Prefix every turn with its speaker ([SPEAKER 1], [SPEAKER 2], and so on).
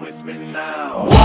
[SPEAKER 1] with me now.